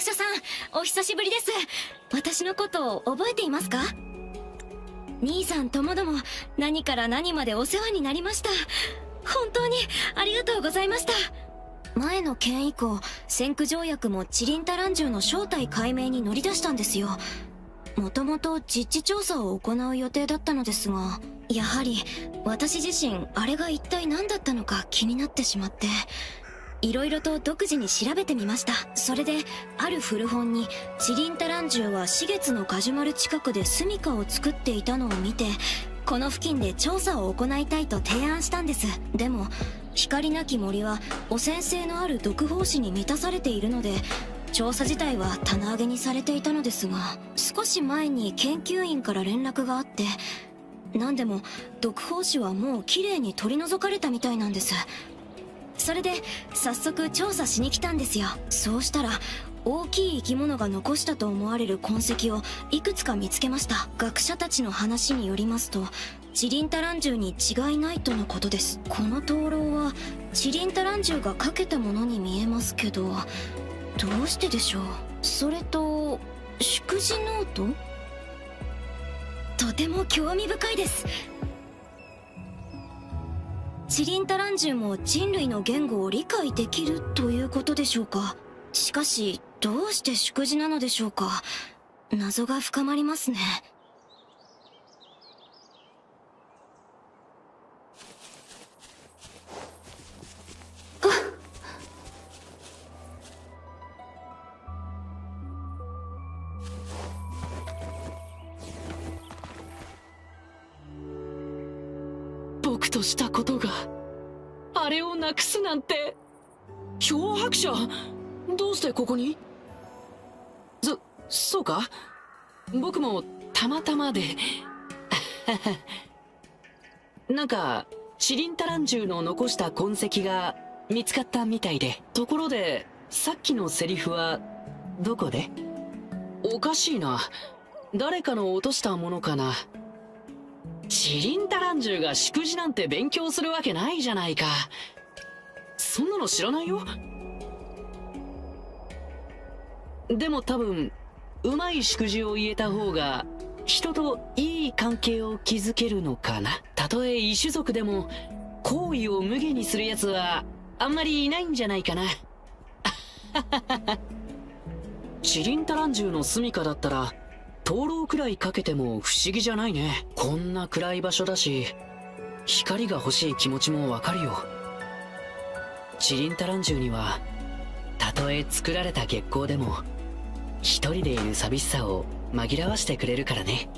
役所さんお久しぶりです。私のことを覚えていますか？兄さんともども何から何までお世話になりました。本当にありがとうございました。前の件以降先駆条約もチリンタランジュの正体解明に乗り出したんですよ。もともと実地調査を行う予定だったのですがやはり私自身あれが一体何だったのか気になってしまって。色々と独自に調べてみました。それである古本にチリンタランジュは四月のガジュマル近くで住処を作っていたのを見てこの付近で調査を行いたいと提案したんです。でも光なき森は汚染性のある毒胞子に満たされているので調査自体は棚上げにされていたのですが少し前に研究員から連絡があって何でも毒胞子はもう綺麗に取り除かれたみたいなんです。それで早速調査しに来たんですよ。そうしたら大きい生き物が残したと思われる痕跡をいくつか見つけました。学者たちの話によりますとチリンタランジュに違いないとのことです。この灯籠はチリンタランジュがかけたものに見えますけどどうしてでしょう？それと祝辞ノート？とても興味深いです。チリンタランジュも人類の言語を理解できるということでしょうか？しかしどうして祝辞なのでしょうか？謎が深まりますね。僕としたことがあれをなくすなんて。漂白者？どうしてここに？そそうか？僕もたまたまで。なんかチリンタランジュの残した痕跡が見つかったみたいで。ところでさっきのセリフはどこで？おかしいな。誰かの落としたものかな。チリンタランジュが祝辞なんて勉強するわけないじゃないか。そんなの知らないよ。でも多分うまい祝辞を言えた方が人といい関係を築けるのかな。たとえ異種族でも行為を無下にする奴はあんまりいないんじゃないかな。チリンタランジュの住処だったら灯籠くらいかけても不思議じゃないね。こんな暗い場所だし光が欲しい気持ちもわかるよ。チリンタランジュにはたとえ作られた月光でも一人でいる寂しさを紛らわしてくれるからね。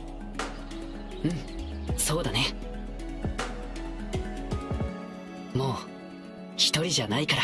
うんそうだね。もう一人じゃないから。